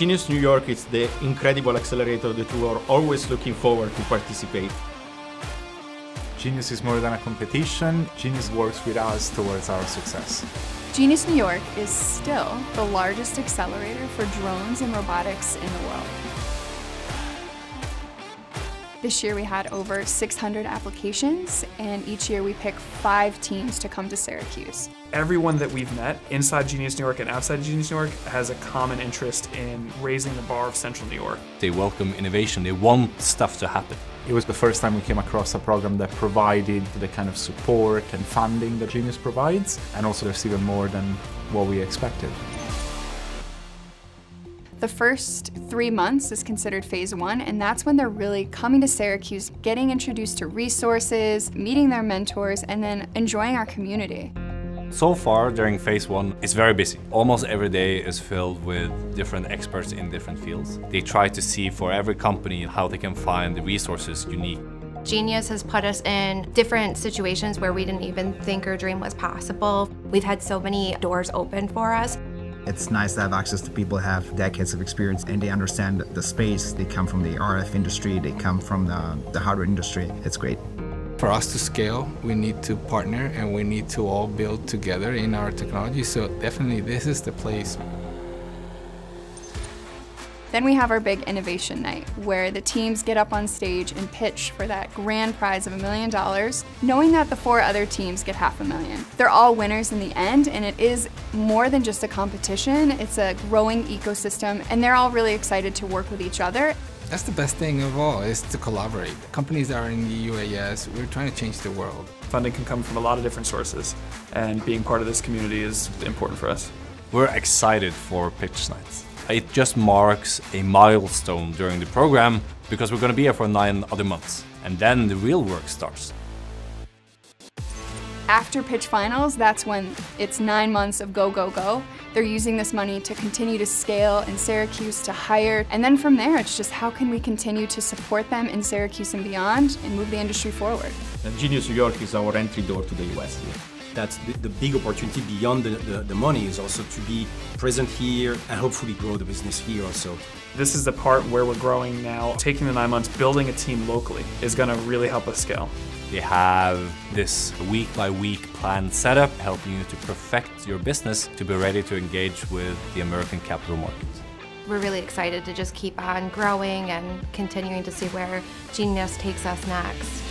Genius New York is the incredible accelerator that we are always looking forward to participate. Genius is more than a competition. Genius works with us towards our success. Genius New York is still the largest accelerator for drones and robotics in the world. This year we had over 600 applications and each year we pick five teams to come to Syracuse. Everyone that we've met inside Genius New York and outside Genius New York has a common interest in raising the bar of Central New York. They welcome innovation, they want stuff to happen. It was the first time we came across a program that provided the kind of support and funding that Genius provides, and also there's even more than what we expected. The first three months is considered phase one, and that's when they're really coming to Syracuse, getting introduced to resources, meeting their mentors, and then enjoying our community. So far, during phase one, it's very busy. Almost every day is filled with different experts in different fields. They try to see for every company how they can find the resources unique. Genius has put us in different situations where we didn't even think or dream was possible. We've had so many doors open for us. It's nice to have access to people who have decades of experience and they understand the space. They come from the RF industry, they come from the, the hardware industry. It's great. For us to scale, we need to partner and we need to all build together in our technology. So definitely this is the place. Then we have our big innovation night, where the teams get up on stage and pitch for that grand prize of a million dollars, knowing that the four other teams get half a million. They're all winners in the end, and it is more than just a competition, it's a growing ecosystem, and they're all really excited to work with each other. That's the best thing of all, is to collaborate. Companies are in the UAS, we're trying to change the world. Funding can come from a lot of different sources, and being part of this community is important for us. We're excited for Pitch Nights. It just marks a milestone during the program because we're going to be here for nine other months. And then the real work starts. After pitch finals, that's when it's nine months of go, go, go. They're using this money to continue to scale in Syracuse, to hire, and then from there, it's just how can we continue to support them in Syracuse and beyond and move the industry forward. Genius New York is our entry door to the US here. That's the, the big opportunity beyond the, the, the money is also to be present here and hopefully grow the business here also. This is the part where we're growing now. Taking the nine months, building a team locally is going to really help us scale. They have this week by week plan set up, helping you to perfect your business to be ready to engage with the American capital markets. We're really excited to just keep on growing and continuing to see where Genius takes us next.